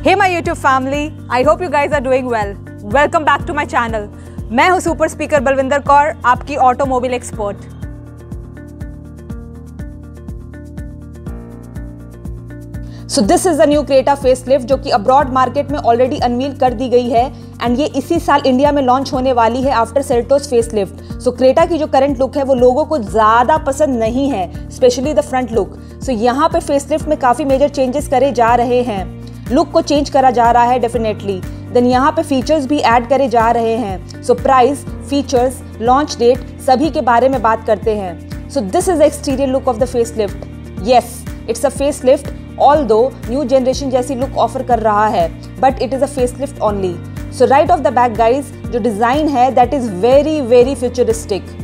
Hey my YouTube family, I hope you guys are doing well. Welcome back to my channel. मैं हूँ super speaker Balwinder Kaur आपकी automobile expert so this is the new Creta facelift जो कि abroad market में already unveil कर दी गई है एंड ये इसी साल इंडिया में लॉन्च होने वाली है after Seltos facelift so Creta की जो करंट लुक है वो लोगों को ज़्यादा पसंद नहीं है specially the front look so यहाँ पे फेसलिफ्ट में काफ़ी मेजर चेंजेस करे जा रहे हैं. लुक को चेंज करा जा रहा है डेफिनेटली देन यहाँ पे फीचर्स भी ऐड करे जा रहे हैं. So price features launch date सभी के बारे में बात करते हैं. So this is exterior look of the face lift yes it's a face lift although new generation जैसी लुक ऑफ़र कर रहा है but it is a face lift only so right of the back guys जो design है that is very very futuristic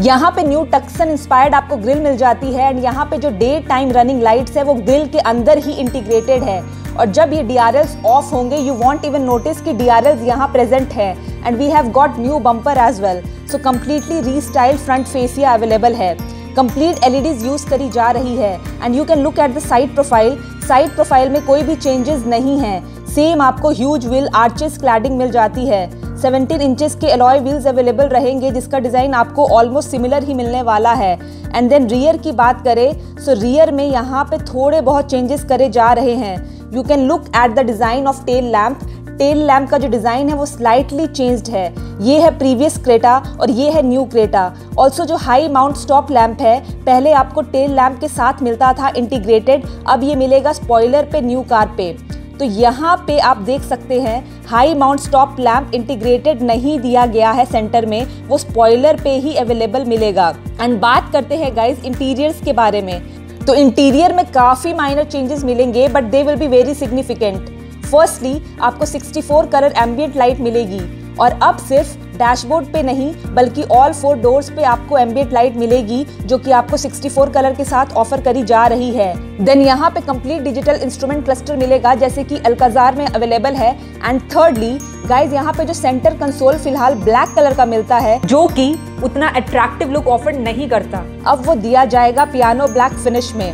यहाँ पे new Tucson inspired आपको grill मिल जाती है एंड यहाँ पे जो डे टाइम रनिंग लाइट्स है, वो ग्रिल के अंदर ही इंटीग्रेटेड है. और जब ये डी ऑफ़ होंगे यू वॉन्ट इवन नोटिस कि डी आर यहाँ प्रेजेंट है। And we have got new bumper as well so completely restyle front fascia available है। कंप्लीट एलईडीज यूज़ करी जा रही है। And you can look at the side profile side profile में कोई भी चेंजेस नहीं है। सेम आपको ह्यूज व्हील आर्चेस क्लैडिंग मिल जाती है। 17 इंचेस के अलॉय व्हील्स अवेलेबल रहेंगे, जिसका डिज़ाइन आपको ऑलमोस्ट सिमिलर ही मिलने वाला है। एंड देन रियर की बात करें सो so रियर में यहाँ पे थोड़े बहुत चेंजेस करे जा रहे हैं। You can look at the design of tail lamp tail lamp का जो डिज़ाइन है, वो स्लाइटली चेंज्ड है। ये है प्रीवियस क्रेटा और ये है न्यू क्रेटा ऑल्सो जो हाई माउंट स्टॉप लैम्प है, पहले आपको टेल लैम्प के साथ मिलता था इंटीग्रेटेड अब ये मिलेगा स्पॉयलर पे न्यू कार पे। तो यहाँ पे आप देख सकते हैं high mount stop lamp integrated नहीं दिया गया है सेंटर में, वो स्पॉइलर पे ही अवेलेबल मिलेगा। एंड बात करते हैं गाइज़ इंटीरियर्स के बारे में। तो इंटीरियर में काफ़ी माइनर चेंजेस मिलेंगे but they will be very significant firstly आपको 64 कलर एम्बियंट लाइट मिलेगी, और अब सिर्फ़ डैशबोर्ड पे नहीं बल्कि ऑल फोर डोर्स पे आपको एम्बियट लाइट मिलेगी जो कि आपको 64 कलर के साथ ऑफ़र करी जा रही है। देन यहाँ पे कंप्लीट डिजिटल इंस्ट्रूमेंट क्लस्टर मिलेगा जैसे कि अल्काजार में अवेलेबल है। एंड थर्डली गाइज़ यहाँ पे जो सेंटर कंसोल फ़िलहाल ब्लैक कलर का मिलता है जो कि उतना अट्रैक्टिव लुक ऑफ़र नहीं करता। अब वो दिया जाएगा पियानो ब्लैक फिनिश में।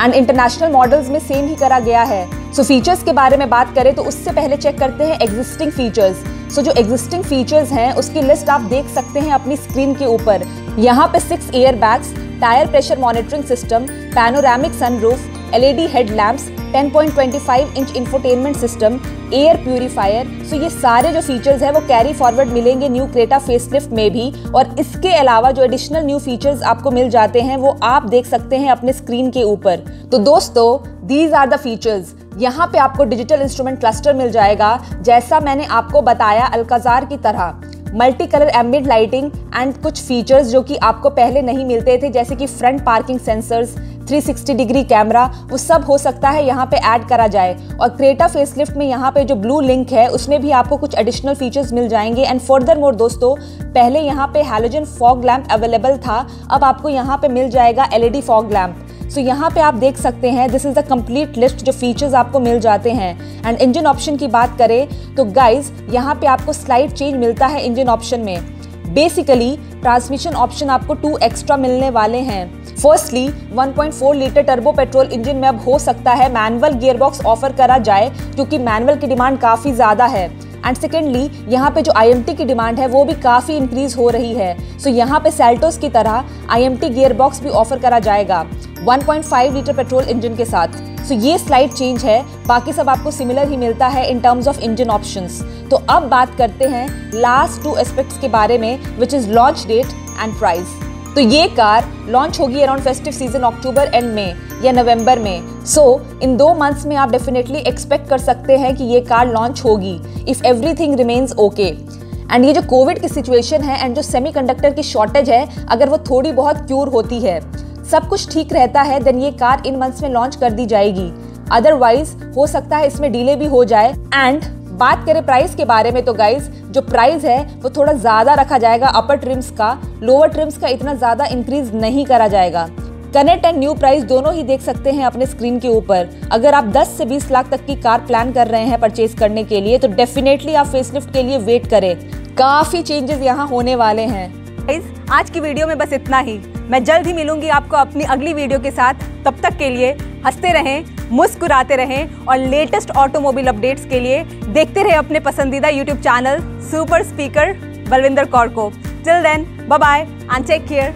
एंड इंटरनेशनल मॉडल्स में सेम ही करा गया है। सो so, फीचर्स के बारे में बात करें तो उससे पहले चेक करते हैं एग्जिस्टिंग फीचर्स सो so, जो एग्जिस्टिंग फीचर्स हैं उसकी लिस्ट आप देख सकते हैं अपनी स्क्रीन के ऊपर। यहाँ पे six airbags tyre pressure monitoring system panoramic sunroof LED headlamps 10.25 inch infotainment system air purifier so ये सारे जो फीचर्स है वो कैरी फॉरवर्ड मिलेंगे न्यू क्रेटा फेसलिफ्ट में भी। और इसके अलावा जो एडिशनल न्यू फीचर्स आपको मिल जाते हैं वो आप देख सकते हैं अपने स्क्रीन के ऊपर। तो दोस्तों दीज आर द फीचर्स यहाँ पे आपको डिजिटल इंस्ट्रूमेंट क्लस्टर मिल जाएगा, जैसा मैंने आपको बताया अलकाजार की तरह। Multi colour ambient lighting and कुछ फीचर्स जो कि आपको पहले नहीं मिलते थे, जैसे कि front parking sensors 360 degree camera वो सब हो सकता है यहाँ पे ऐड करा जाए। और क्रेटा फेसलिफ्ट में यहाँ पे जो ब्लू लिंक है, उसमें भी आपको कुछ एडिशनल फीचर्स मिल जाएँगे। एंड फर्दर मोर दोस्तों, पहले यहाँ पे हेलोजन फॉग लैम्प अवेलेबल था, अब आपको यहाँ पे मिल जाएगा LED fog lamp so so, यहाँ पे आप देख सकते हैं this is the complete list जो फीचर्स आपको मिल जाते हैं। एंड इंजन ऑप्शन की बात करें तो गाइज़ यहाँ पे आपको स्लाइड चेंज मिलता है इंजन ऑप्शन में। बेसिकली ट्रांसमिशन ऑप्शन आपको टू एक्स्ट्रा मिलने वाले हैं। Firstly 1.4 litre turbo petrol engine में अब हो सकता है मैनुअल गियरबॉक्स ऑफ़र करा जाए क्योंकि मैनुअल की डिमांड काफ़ी ज़्यादा है। एंड सेकेंडली यहाँ पे जो आईएमटी की डिमांड है वो भी काफ़ी इंक्रीज हो रही है। सो so, यहाँ पे सेल्टोस की तरह आई गियर बॉक्स भी ऑफ़र करा जाएगा। 1.5 लीटर पेट्रोल इंजन के साथ। सो so, ये स्लाइड चेंज है। बाकी सब आपको सिमिलर ही मिलता है in terms of engine options तो अब बात करते हैं लास्ट टू एस्पेक्ट्स के बारे में which is launch date and price तो ये कार लॉन्च होगी around festive season October end में या नवंबर में. सो so, इन दो मंथ्स में आप डेफिनेटली एक्सपेक्ट कर सकते हैं कि ये कार लॉन्च होगी if everything remains okay and ये जो कोविड की सिचुएशन है एंड जो सेमीकंडक्टर की शॉर्टेज है अगर वो थोड़ी बहुत क्यूर होती है सब कुछ ठीक रहता है देन ये कार इन मंथ्स में लॉन्च कर दी जाएगी. अदरवाइज़ हो सकता है इसमें डिले भी हो जाए. एंड बात करें प्राइस के बारे में तो गाइज़ जो प्राइस है, वो थोड़ा ज़्यादा रखा जाएगा अपर ट्रिम्स का लोअर ट्रिम्स का इतना ज़्यादा इंक्रीज नहीं करा जाएगा। कनेक्ट एंड न्यू प्राइस दोनों ही देख सकते हैं अपने स्क्रीन के ऊपर। अगर आप 10 से 20 लाख तक की कार प्लान कर रहे हैं परचेज करने के लिए तो डेफिनेटली आप फेसलिफ्ट के लिए वेट करें। काफ़ी चेंजेस यहाँ होने वाले हैं। आज की वीडियो में बस इतना ही। मैं जल्द ही मिलूँगी आपको अपनी अगली वीडियो के साथ। तब तक के लिए हँसते रहें मुस्कुराते रहें और लेटेस्ट ऑटोमोबाइल अपडेट्स के लिए देखते रहे अपने पसंदीदा YouTube channel super speaker Balwinder Kaur को। Till then bye bye and take care